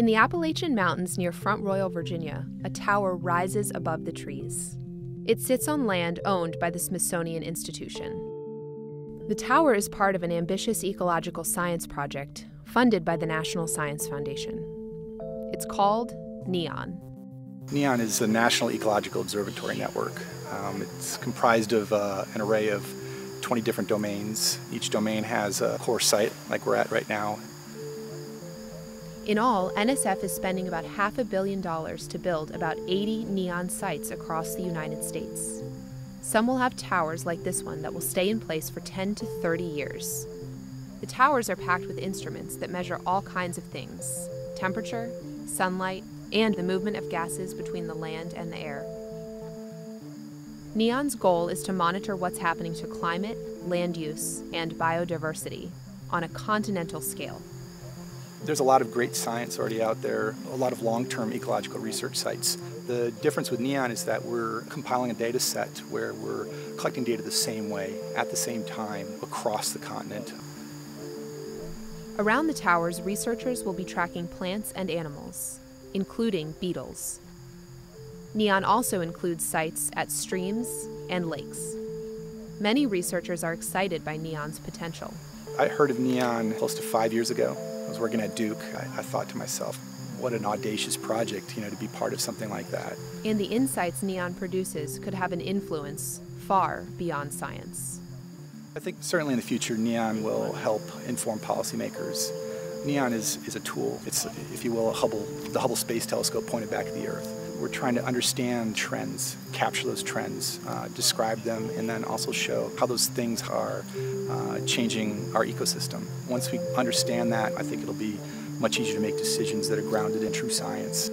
In the Appalachian Mountains near Front Royal, Virginia, a tower rises above the trees. It sits on land owned by the Smithsonian Institution. The tower is part of an ambitious ecological science project funded by the National Science Foundation. It's called NEON. NEON is a National Ecological Observatory Network. Um, it's comprised of uh, an array of 20 different domains. Each domain has a core site, like we're at right now. In all, NSF is spending about half a billion dollars to build about 80 NEON sites across the United States. Some will have towers like this one that will stay in place for 10 to 30 years. The towers are packed with instruments that measure all kinds of things temperature, sunlight, and the movement of gases between the land and the air. NEON's goal is to monitor what's happening to climate, land use, and biodiversity on a continental scale. There's a lot of great science already out there, a lot of long term ecological research sites. The difference with NEON is that we're compiling a data set where we're collecting data the same way, at the same time, across the continent. Around the towers, researchers will be tracking plants and animals, including beetles. NEON also includes sites at streams and lakes. Many researchers are excited by NEON's potential. I heard of NEON close to five years ago. I was working at Duke. I, I, thought to myself, what an audacious project, you know, to be part of something like that. And the insights NEON produces could have an influence far beyond science. I think certainly in the future, NEON will help inform policymakers. NEON is, is a tool. It's, if you will, a Hubble, the Hubble Space Telescope pointed back at the Earth. We're trying to understand trends, capture those trends, uh, describe them, and then also show how those things are uh, changing our ecosystem. Once we understand that, I think it'll be much easier to make decisions that are grounded in true science.